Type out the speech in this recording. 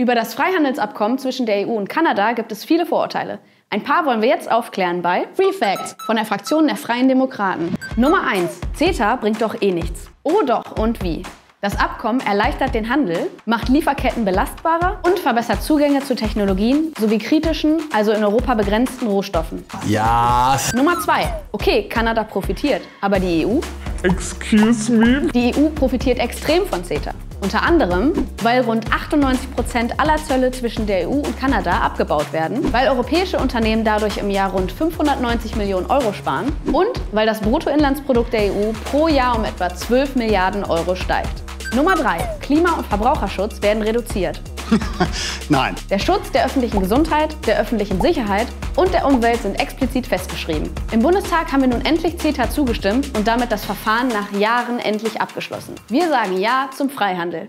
Über das Freihandelsabkommen zwischen der EU und Kanada gibt es viele Vorurteile. Ein paar wollen wir jetzt aufklären bei Free Facts von der Fraktion der Freien Demokraten. Nummer 1. CETA bringt doch eh nichts. Oh doch und wie. Das Abkommen erleichtert den Handel, macht Lieferketten belastbarer und verbessert Zugänge zu Technologien sowie kritischen, also in Europa begrenzten Rohstoffen. Ja. Nummer 2. Okay, Kanada profitiert, aber die EU? Excuse me? Die EU profitiert extrem von CETA. Unter anderem, weil rund 98 Prozent aller Zölle zwischen der EU und Kanada abgebaut werden, weil europäische Unternehmen dadurch im Jahr rund 590 Millionen Euro sparen und weil das Bruttoinlandsprodukt der EU pro Jahr um etwa 12 Milliarden Euro steigt. Nummer 3. Klima- und Verbraucherschutz werden reduziert. Nein. Der Schutz der öffentlichen Gesundheit, der öffentlichen Sicherheit und der Umwelt sind explizit festgeschrieben. Im Bundestag haben wir nun endlich CETA zugestimmt und damit das Verfahren nach Jahren endlich abgeschlossen. Wir sagen Ja zum Freihandel.